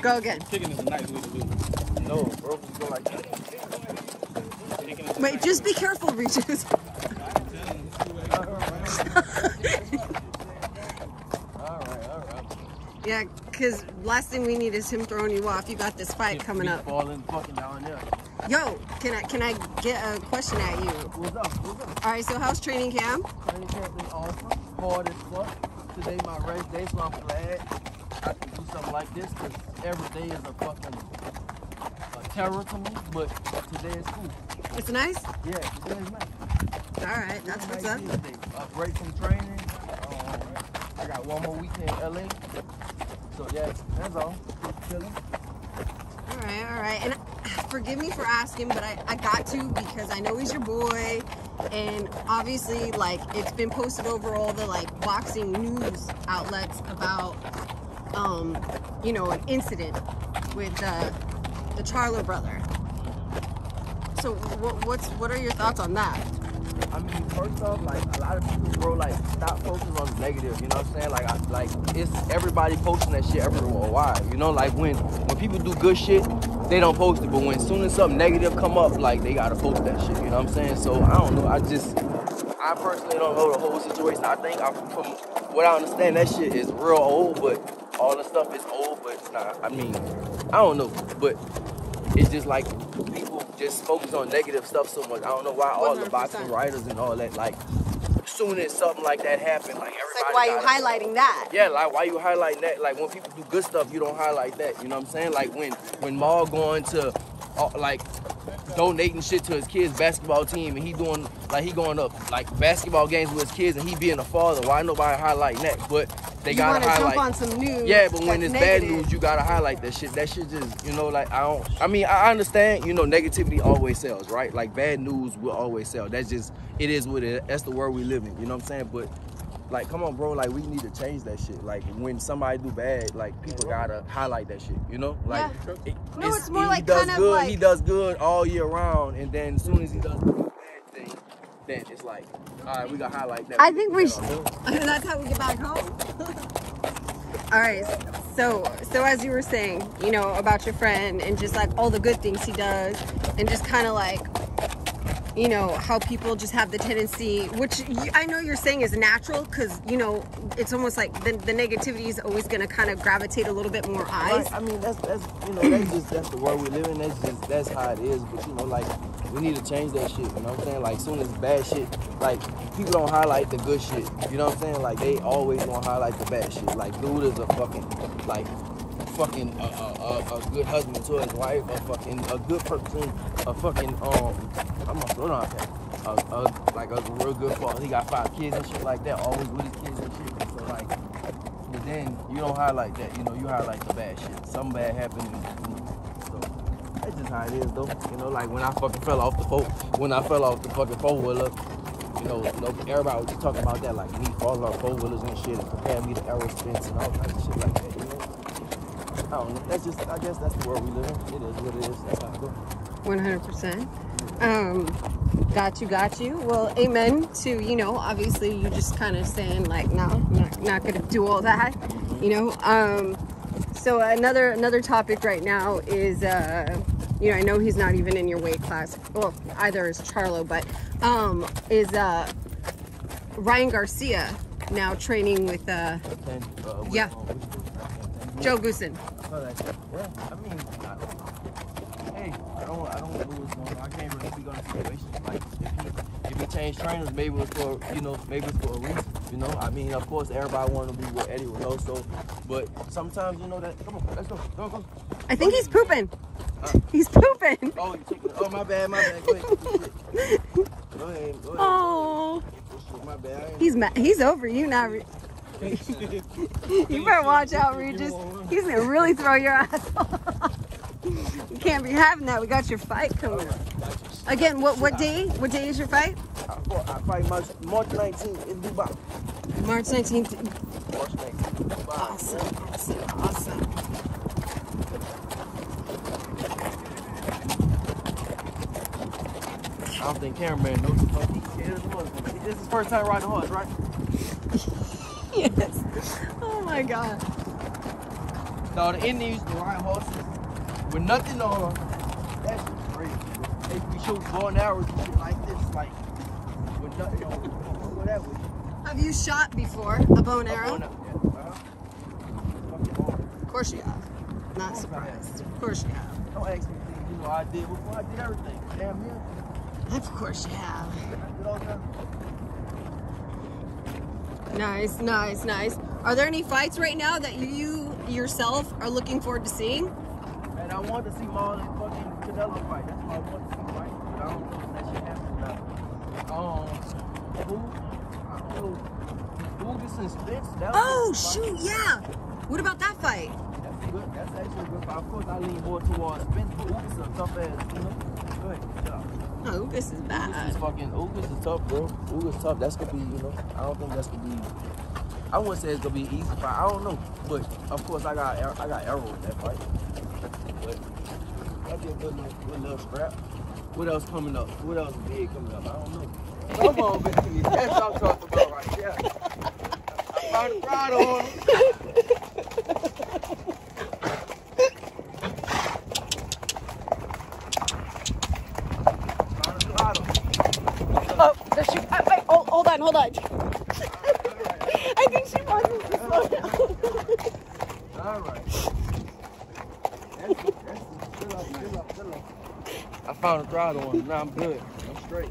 Go again. Kicking is a nice way to do it. No, bro, just go like that. Wait, just be careful, Regis. All right, all right. yeah, because last thing we need is him throwing you off. You got this fight coming up. Falling fucking down there. Yo, can I can I get a question at you? What's up? What's up? All right, so how's training camp? Training camp is awesome. Hard as fuck. Today my rest day, so I'm glad I can do something like this because every day is a fucking a terror to me. But today is cool. It's nice. Yeah, today is nice. All right, that's what's up. A break from training. Um, I got one more weekend in LA. So yeah, that's all. Chilling. All right, all right. And forgive me for asking, but I, I got to because I know he's your boy. And obviously, like, it's been posted over all the, like, boxing news outlets about, um, you know, an incident with uh, the Charlo brother. So what, what's what are your thoughts on that? I mean, first off, like a lot of people, bro, like stop focusing on the negative. You know what I'm saying? Like, I, like it's everybody posting that shit everywhere. Why? You know, like when when people do good shit, they don't post it. But when soon as something negative come up, like they gotta post that shit. You know what I'm saying? So I don't know. I just, I personally don't know the whole situation. I think I, from what I understand, that shit is real old, but all the stuff is old. But it's not. I mean, I don't know, but it's just like people just focus on negative stuff so much. I don't know why all the 100%. boxing writers and all that, like, soon as something like that happened, like everybody. It's like why you highlighting that? Yeah, like why you highlighting that? Like when people do good stuff, you don't highlight that. You know what I'm saying? Like when when Maul going to uh, like donating shit to his kids' basketball team and he doing like he going up like basketball games with his kids and he being a father. Why nobody highlighting that? But they you gotta want to highlight. jump on some news? Yeah, but when that's it's bad news, you gotta highlight that shit. That shit just, you know, like I don't. I mean, I understand. You know, negativity always sells, right? Like bad news will always sell. That's just it is what it. That's the world we live in. You know what I'm saying? But like, come on, bro. Like we need to change that shit. Like when somebody do bad, like people gotta highlight that shit. You know, like Yeah. it- No, it's more he like does kind of good. He does good all year round, and then as soon as he does a then it's like, all right, we gotta highlight that. I think we That should. on him. That's how we get back home. all right. So, so as you were saying, you know, about your friend and just like all the good things he does, and just kind of like, you know, how people just have the tendency, which you, I know you're saying is natural, because you know, it's almost like the, the negativity is always going to kind of gravitate a little bit more eyes. Right, I mean, that's that's you know that's just that's the world we live in. That's just that's how it is. But you know, like we need to change that shit. You know what I'm saying? Like soon as bad shit, like people don't highlight the good shit. You know what I'm saying? Like they always gonna highlight the bad shit. Like dude is a fucking like fucking a, a, a, a good husband to his wife, a fucking a good person, a fucking um I'm gonna slow down. A, a, like a real good father. He got five kids and shit like that. Always with his kids and shit. So like. But then you don't highlight that, you know, you highlight the bad shit. Something bad happened, that's just how it is though. You know, like when I fucking fell off the four when I fell off the fucking four wheeler, you know, know, everybody was just talking about that, like me falling off four wheelers and shit and comparing me to Errol Spence and all kinds of shit like that, you know. I don't know. That's just I guess that's the world we live in. It is what it is. That's how it goes. One hundred percent. Um, got you, got you. Well, amen to you know. Obviously, you just kind of saying like, no, not, not gonna do all that. You know. Um, so another another topic right now is, uh, you know, I know he's not even in your weight class. Well, either is Charlo, but um, is uh, Ryan Garcia now training with uh, uh, with, Yeah. Joe Goossen. I mean, I, hey, I don't, I don't know what's going on. I can't really speak on the situation. Like, if he, if he changed trainers, maybe it was for, you know, maybe it's for a reason. You know, I mean, of course, everybody want to be with Eddie Reynoso, but sometimes, you know, that. Come on, let's go, go, go. I think he's pooping. He's pooping. Oh, you taking? Oh, my bad, my bad. Go ahead. Go ahead, go ahead. Oh, My bad. He's mad. He's over you now. You better watch out, Regis. He's gonna really throw your ass off. you can't be having that. We got your fight coming up. Again, what what day? What day is your fight? I, fight March, March 19th in Dubai. March 19th. March 19th. Awesome, awesome, awesome. I don't think cameraman knows the fuck he scared as a motherfucker. This is his first time riding a horse, right? Yes. Oh my God. So the Indians used to ride horses with nothing on. That's just crazy. They be shooting bow and arrows and shit like this, like with nothing on. Whatever. Have you shot before a bow and arrow? Uh-huh. Of course you have. Not surprised. Of course you have. Don't ask me you know I did before I did everything. Damn near. Of course you have. I did all that. Nice, nice, nice. Are there any fights right now that you yourself are looking forward to seeing? And I want to see Marlon fucking Canelo fight. That's what I want to see, right? But I don't know if that shit happens now. Um, who? I don't know. Ugas and Spence. That Oh fight. shoot, yeah. What about that fight? That's good. That's actually a good fight. Of course, I lean more towards Spence, but Ugas is a tough ass, you know? Go ahead. This is Ugas is bad. fucking, Ugas is tough, bro. Ugas tough. That's gonna be, you know, I don't think that's gonna be, I wouldn't say it's gonna be easy fight. I don't know. But, of course, I got, I got Errol in that fight. But, that'd be a good little, good little scrap. What else coming up? What else big coming up? I don't know. Come on, baby. That's what I'm talking about right there. I found a pride on him. Found a pride on him. Oh, does she? uh, wait, hold, hold on, hold on. I think she wants us to slow down. All right. That's it. That's it. Chill out, chill out, chill out. I found a throttle one. Now I'm good. I'm straight.